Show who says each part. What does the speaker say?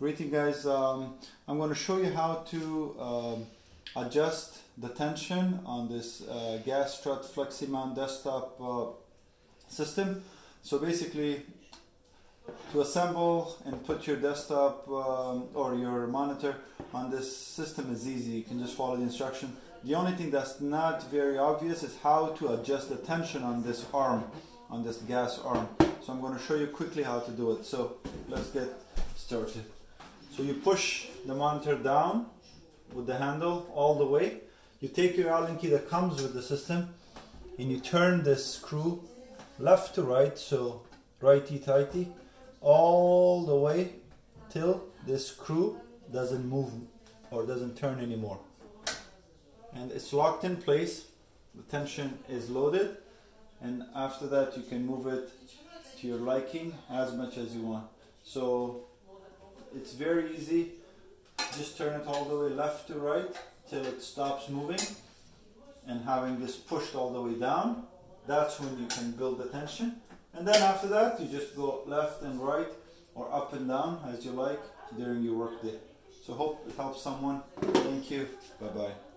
Speaker 1: Greeting guys, um, I'm going to show you how to um, adjust the tension on this uh, gas strut FlexiMount desktop uh, system. So basically to assemble and put your desktop um, or your monitor on this system is easy. You can just follow the instruction. The only thing that's not very obvious is how to adjust the tension on this arm, on this gas arm. So I'm going to show you quickly how to do it. So let's get started. So you push the monitor down with the handle all the way. You take your Allen key that comes with the system and you turn this screw left to right, so righty tighty, all the way till this screw doesn't move or doesn't turn anymore. And it's locked in place, the tension is loaded, and after that you can move it to your liking as much as you want. So it's very easy. Just turn it all the way left to right till it stops moving and having this pushed all the way down. That's when you can build the tension. And then after that, you just go left and right or up and down as you like during your work day. So hope it helps someone. Thank you. Bye bye.